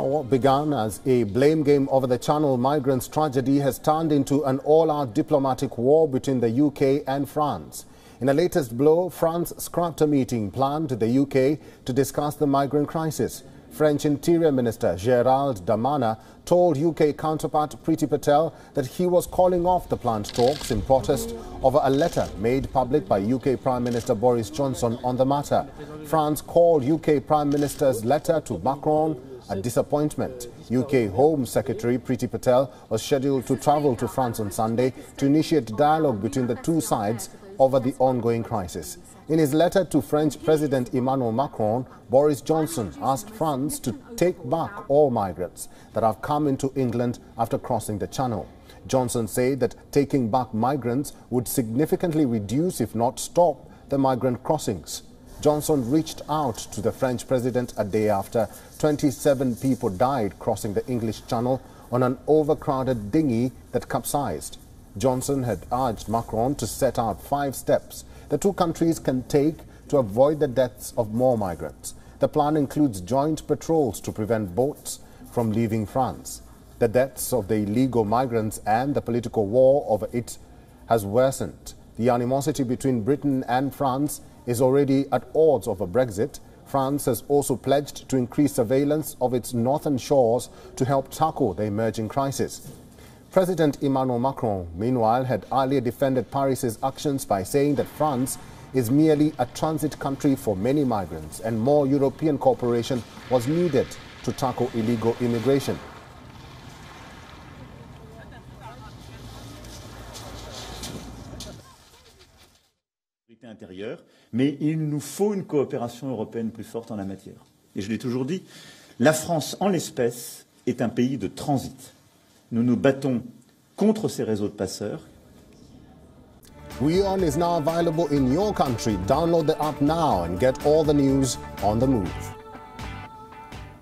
What began as a blame game over the Channel migrants tragedy has turned into an all-out diplomatic war between the UK and France. In a latest blow, France scrapped a meeting planned to the UK to discuss the migrant crisis. French Interior Minister Gerald Darmanin told UK counterpart Priti Patel that he was calling off the planned talks in protest over a letter made public by UK Prime Minister Boris Johnson on the matter. France called UK Prime Minister's letter to Macron a disappointment. UK Home Secretary Priti Patel was scheduled to travel to France on Sunday to initiate dialogue between the two sides over the ongoing crisis. In his letter to French President Emmanuel Macron, Boris Johnson asked France to take back all migrants that have come into England after crossing the Channel. Johnson said that taking back migrants would significantly reduce, if not stop, the migrant crossings. Johnson reached out to the French president a day after 27 people died crossing the English Channel on an overcrowded dinghy that capsized. Johnson had urged Macron to set out five steps the two countries can take to avoid the deaths of more migrants. The plan includes joint patrols to prevent boats from leaving France. The deaths of the illegal migrants and the political war over it has worsened. The animosity between Britain and France is already at odds over Brexit. France has also pledged to increase surveillance of its northern shores to help tackle the emerging crisis. President Emmanuel Macron, meanwhile, had earlier defended Paris's actions by saying that France is merely a transit country for many migrants and more European cooperation was needed to tackle illegal immigration. mais il nous faut une coopération européenne plus forte en la matière. Et je l'ai toujours dit, la France, en l'espèce, est un pays de transit. Nous nous battons contre ces réseaux de passeurs. WeOn is now available in your country. Download the app now and get all the news on the move.